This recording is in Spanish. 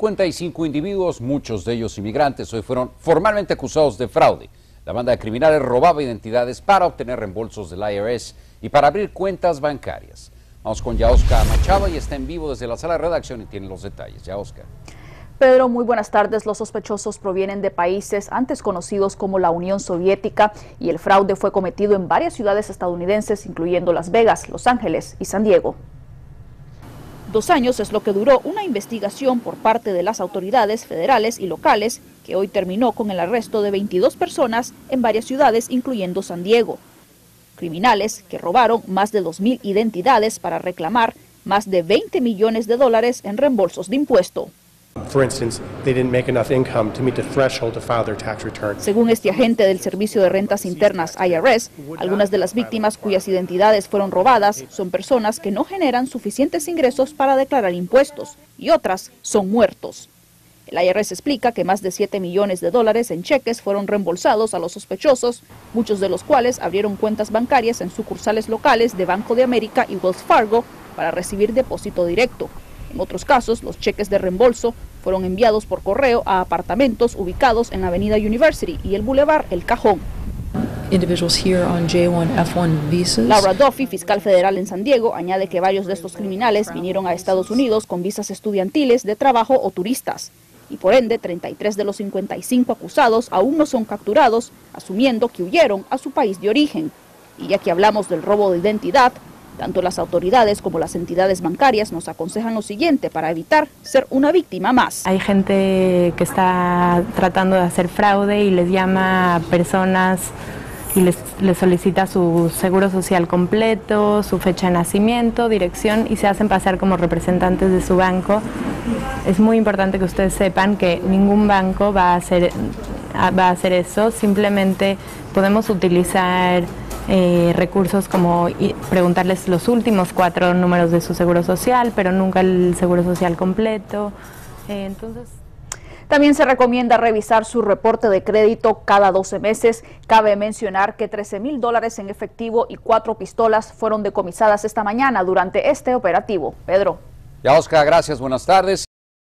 55 individuos, muchos de ellos inmigrantes, hoy fueron formalmente acusados de fraude. La banda de criminales robaba identidades para obtener reembolsos del IRS y para abrir cuentas bancarias. Vamos con Yaosca Machado y está en vivo desde la sala de redacción y tiene los detalles. Yaosca. Pedro, muy buenas tardes. Los sospechosos provienen de países antes conocidos como la Unión Soviética y el fraude fue cometido en varias ciudades estadounidenses, incluyendo Las Vegas, Los Ángeles y San Diego. Dos años es lo que duró una investigación por parte de las autoridades federales y locales que hoy terminó con el arresto de 22 personas en varias ciudades, incluyendo San Diego. Criminales que robaron más de 2.000 identidades para reclamar más de 20 millones de dólares en reembolsos de impuesto. Según este agente del Servicio de Rentas Internas IRS, algunas de las víctimas cuyas identidades fueron robadas son personas que no generan suficientes ingresos para declarar impuestos y otras son muertos. El IRS explica que más de 7 millones de dólares en cheques fueron reembolsados a los sospechosos, muchos de los cuales abrieron cuentas bancarias en sucursales locales de Banco de América y Wells Fargo para recibir depósito directo. En otros casos, los cheques de reembolso fueron enviados por correo a apartamentos ubicados en la avenida University y el Boulevard El Cajón. Laura Duffy, fiscal federal en San Diego, añade que varios de estos criminales vinieron a Estados Unidos con visas estudiantiles, de trabajo o turistas. Y por ende, 33 de los 55 acusados aún no son capturados, asumiendo que huyeron a su país de origen. Y ya que hablamos del robo de identidad, tanto las autoridades como las entidades bancarias nos aconsejan lo siguiente para evitar ser una víctima más. Hay gente que está tratando de hacer fraude y les llama a personas y les, solicita su seguro social completo, su fecha de nacimiento, dirección y se hacen pasar como representantes de su banco. Es muy importante que ustedes sepan que ningún banco va a hacer, va a hacer eso, simplemente podemos utilizar eh, recursos como preguntarles los últimos cuatro números de su seguro social, pero nunca el seguro social completo. Eh, entonces. También se recomienda revisar su reporte de crédito cada 12 meses. Cabe mencionar que 13 mil dólares en efectivo y cuatro pistolas fueron decomisadas esta mañana durante este operativo. Pedro. Ya, Oscar, gracias. Buenas tardes.